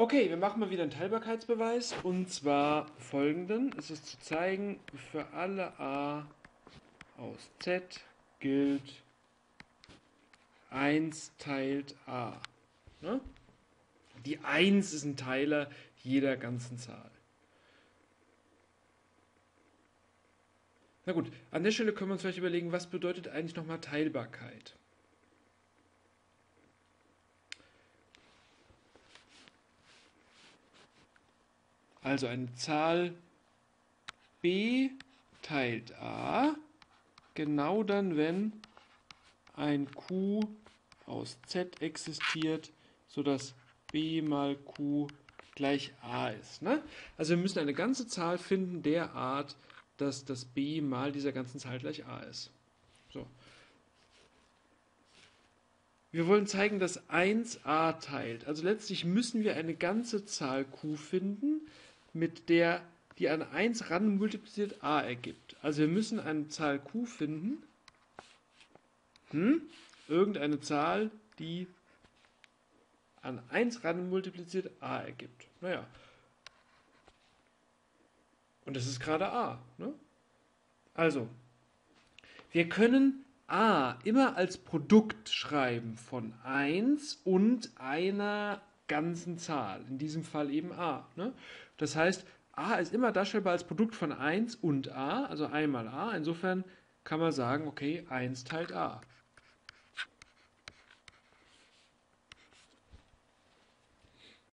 Okay, wir machen mal wieder einen Teilbarkeitsbeweis und zwar folgenden. Es ist zu zeigen, für alle a aus z gilt 1 teilt a. Ne? Die 1 ist ein Teiler jeder ganzen Zahl. Na gut, an der Stelle können wir uns vielleicht überlegen, was bedeutet eigentlich nochmal Teilbarkeit? Also eine Zahl b teilt a, genau dann, wenn ein q aus z existiert, sodass b mal q gleich a ist. Ne? Also wir müssen eine ganze Zahl finden der Art, dass das b mal dieser ganzen Zahl gleich a ist. So. Wir wollen zeigen, dass 1a teilt. Also letztlich müssen wir eine ganze Zahl q finden, mit der die an 1 ran multipliziert a ergibt. Also wir müssen eine Zahl q finden, hm? irgendeine Zahl, die an 1 ran multipliziert a ergibt. Naja. Und das ist gerade a. Ne? Also, wir können a immer als Produkt schreiben von 1 und einer ganzen Zahl. In diesem Fall eben a. Ne? Das heißt, a ist immer darstellbar als Produkt von 1 und a, also einmal a. Insofern kann man sagen, okay, 1 teilt a.